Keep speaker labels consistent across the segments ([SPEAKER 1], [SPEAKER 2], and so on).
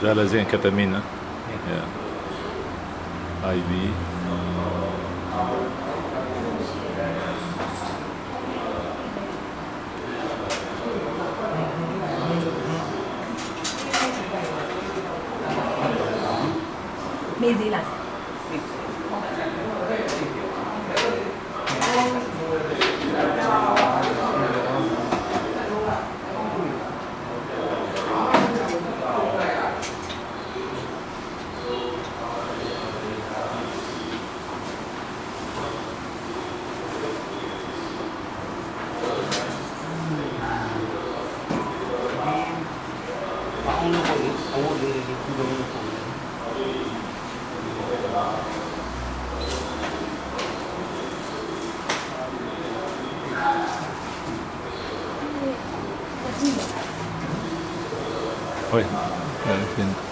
[SPEAKER 1] Zalazen ketamine. Huh?
[SPEAKER 2] Yeah.
[SPEAKER 1] IV.
[SPEAKER 2] Mezila. 会。嗯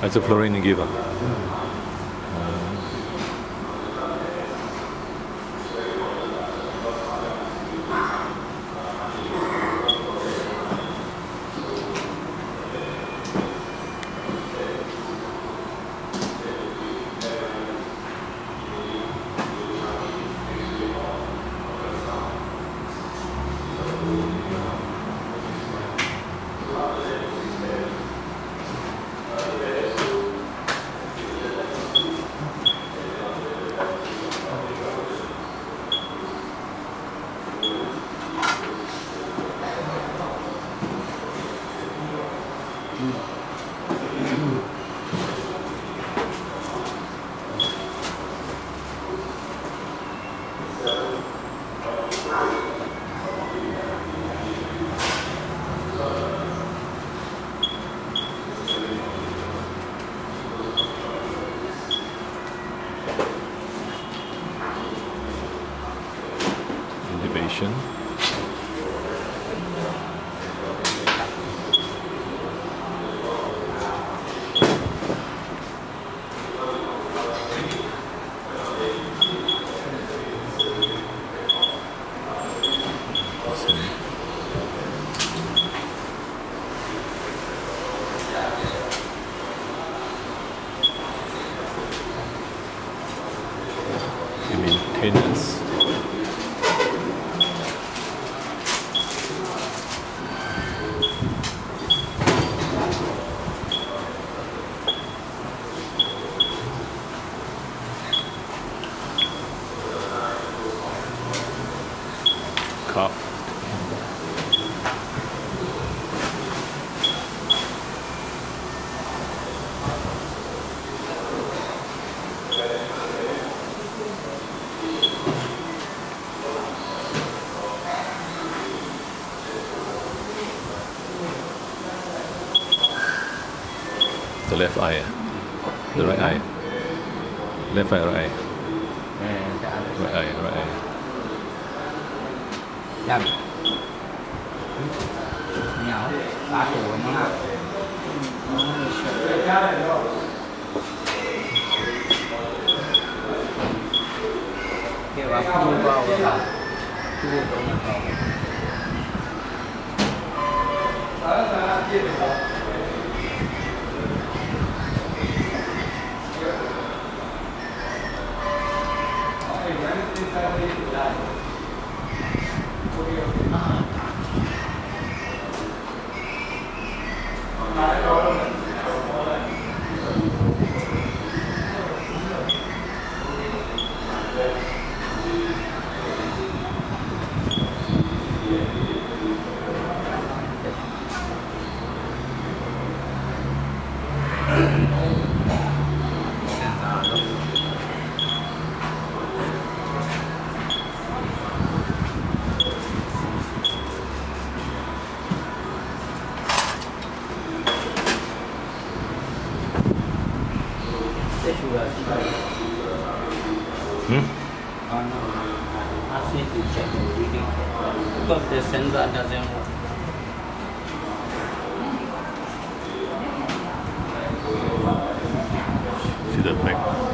[SPEAKER 1] Also Florini Giver. The left eye. The right eye. Left eye, right eye.
[SPEAKER 2] And the other
[SPEAKER 1] Right eye, right eye.
[SPEAKER 2] làm nhỏ ba tuổi nó làm kêu vào khu vào khu vào uh, no. Ask me to check the reading because the sensor doesn't work.
[SPEAKER 1] See the back.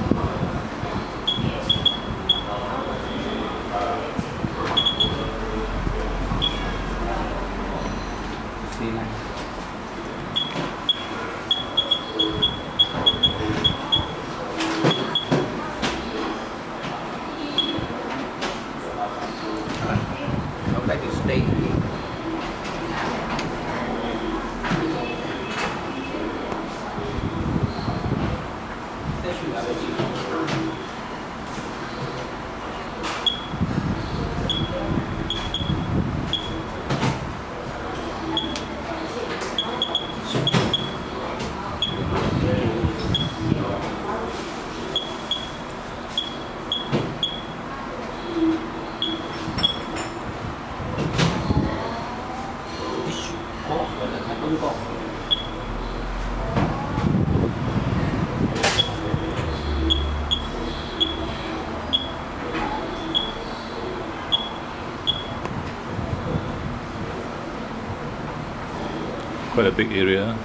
[SPEAKER 1] Quite a big area.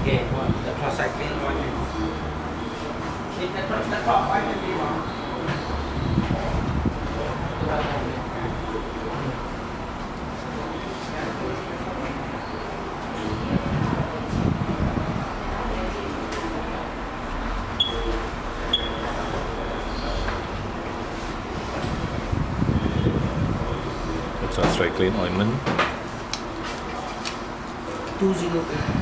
[SPEAKER 2] Okay, one, the cross
[SPEAKER 1] 同時の。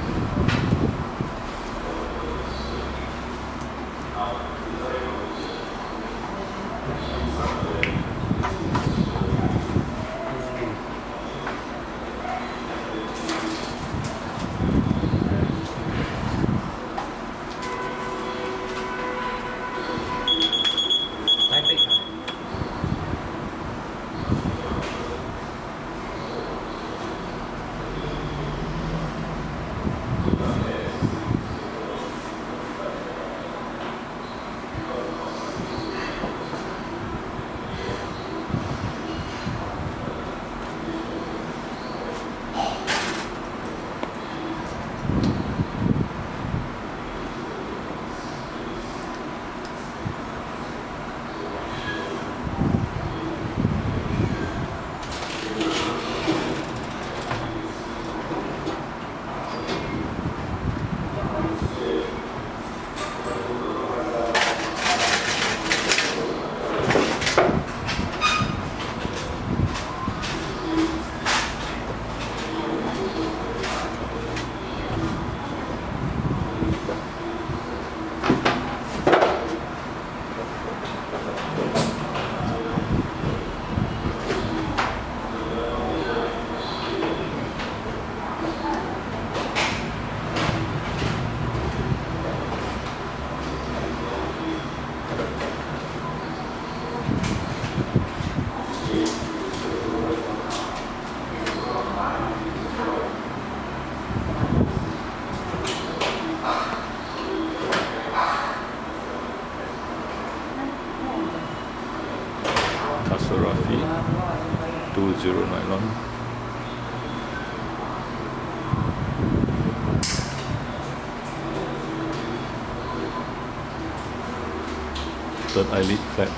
[SPEAKER 1] Third eyelid flap.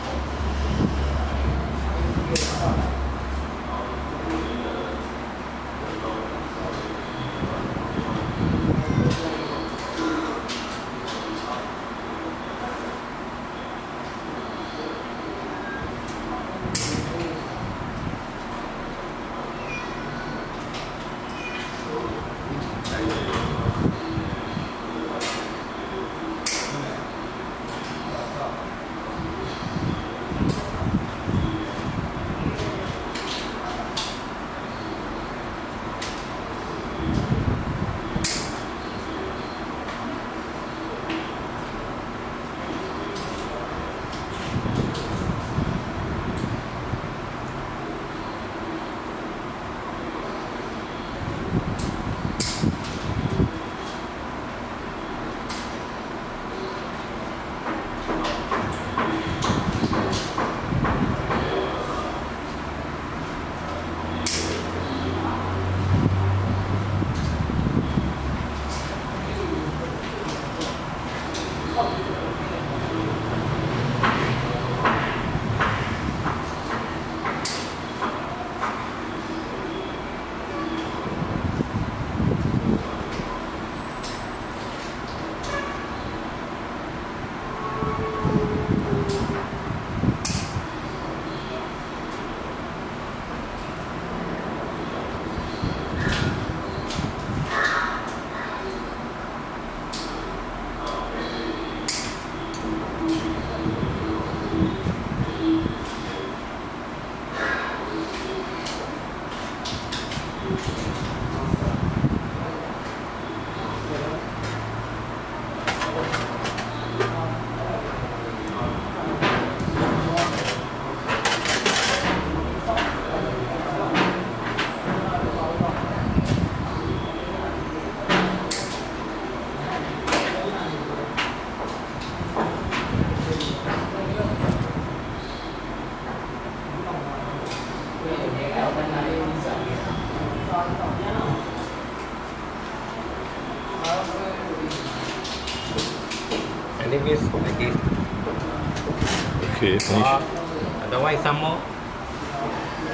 [SPEAKER 2] Otherwise some more.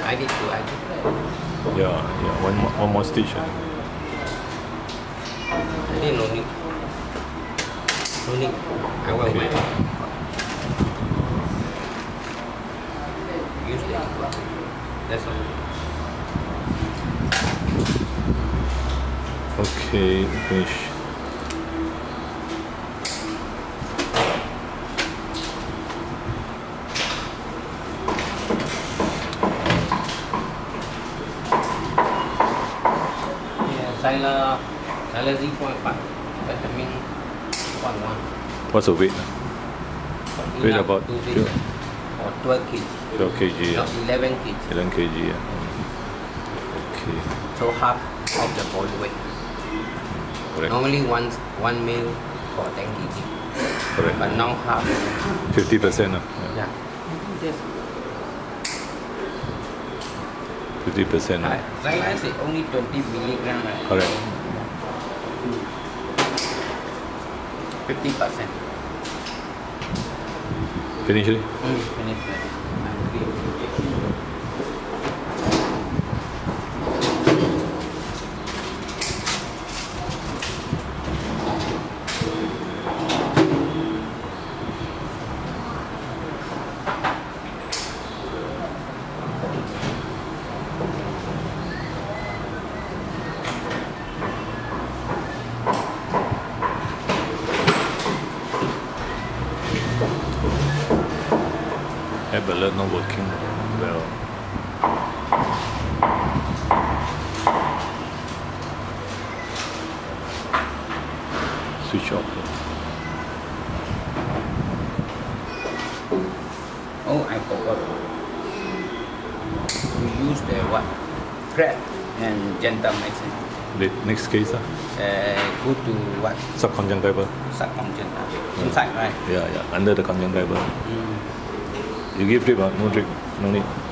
[SPEAKER 2] I did two, I did.
[SPEAKER 1] Yeah, yeah. One more, one more stitch. ah.
[SPEAKER 2] I did no need. No need. I will
[SPEAKER 1] Okay.
[SPEAKER 2] wait. Use the That's all.
[SPEAKER 1] Okay, finish.
[SPEAKER 2] Siler, Siler Z.5, vitamin 0.1.
[SPEAKER 1] What's the weight? ah? Weight about
[SPEAKER 2] to
[SPEAKER 1] few-
[SPEAKER 2] this, or 12 kg,
[SPEAKER 1] 12 kg.
[SPEAKER 2] no,
[SPEAKER 1] Yeah.
[SPEAKER 2] 11 kg.
[SPEAKER 1] 11 kg. Yeah. Okay,
[SPEAKER 2] So half of the body weight.
[SPEAKER 1] correct.
[SPEAKER 2] Normally one one meal for 10 kg,
[SPEAKER 1] Correct.
[SPEAKER 2] but now half.
[SPEAKER 1] 50%. ah. Yeah.
[SPEAKER 2] Yeah.
[SPEAKER 1] 50%. ah.
[SPEAKER 2] Is only 20 milligram, right?
[SPEAKER 1] Correct.
[SPEAKER 2] 50 percent.
[SPEAKER 1] Finish it?
[SPEAKER 2] Mm, finish that. I'm clear.
[SPEAKER 1] App alert not working well. Switch off.
[SPEAKER 2] Oh, I forgot. We use the what? Grab and gentamicin.
[SPEAKER 1] The next case, ah,
[SPEAKER 2] Uh, go to what?
[SPEAKER 1] subconjunctival.
[SPEAKER 2] Subconjunctiva. Inside, right?
[SPEAKER 1] Yeah, yeah, under the conjunctival.
[SPEAKER 2] Mm.
[SPEAKER 1] You give drip, ah? no drip, no need.